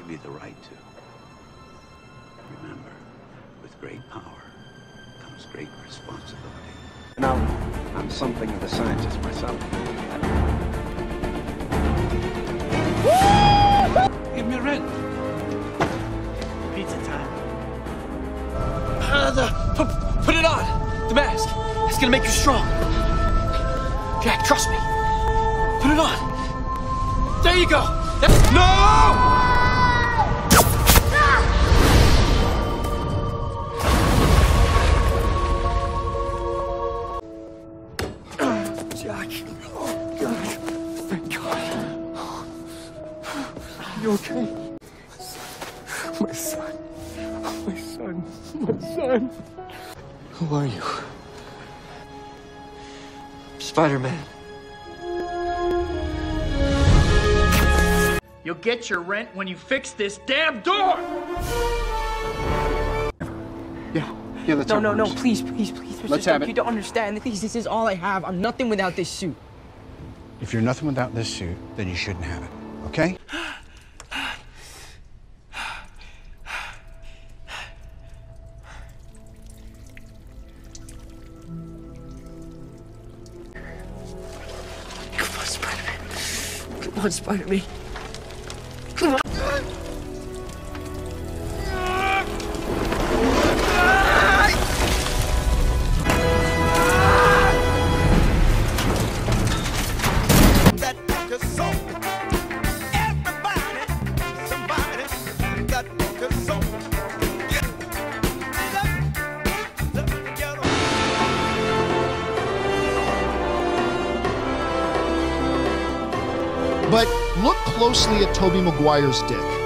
give you the right to. Remember, with great power comes great responsibility. Now, I'm something of a scientist myself. Give me rent. Pizza time. Uh, the, put, put it on. The mask. It's gonna make you strong. Jack, trust me. Put it on. There you go. That- no! Oh, God. Thank God. You okay? My son. My son. My son. Who are you? Spider-Man. You'll get your rent when you fix this damn door! Yeah. Yeah, let's No, have no, no, lunch. please, please, please, Mr. Let's Stark, have it. You don't understand. Please, this is all I have. I'm nothing without this suit. If you're nothing without this suit, then you shouldn't have it. Okay? Come on, Spider-Man. Come on, Spider-Man. But look closely at Tobey Maguire's dick.